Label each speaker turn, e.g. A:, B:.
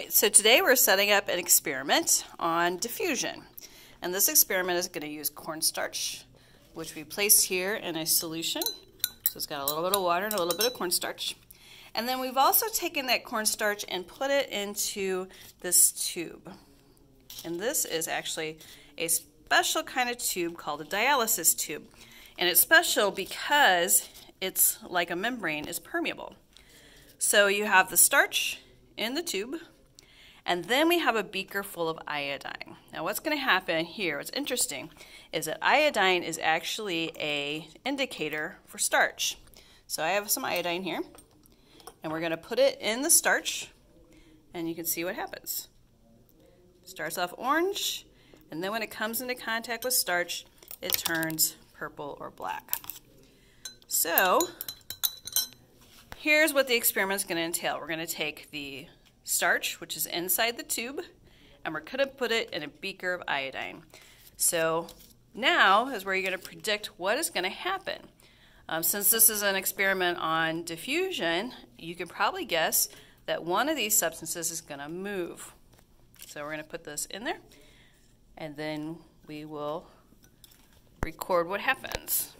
A: right, so today we're setting up an experiment on diffusion. And this experiment is going to use cornstarch, which we placed here in a solution. So it's got a little bit of water and a little bit of cornstarch. And then we've also taken that cornstarch and put it into this tube. And this is actually a special kind of tube called a dialysis tube. And it's special because it's like a membrane, is permeable. So you have the starch in the tube, and then we have a beaker full of iodine. Now what's going to happen here, what's interesting, is that iodine is actually a indicator for starch. So I have some iodine here, and we're going to put it in the starch, and you can see what happens. Starts off orange, and then when it comes into contact with starch, it turns purple or black. So here's what the experiment is going to entail. We're going to take the starch, which is inside the tube, and we're to put it in a beaker of iodine. So now is where you're going to predict what is going to happen. Um, since this is an experiment on diffusion, you can probably guess that one of these substances is going to move. So we're going to put this in there, and then we will record what happens.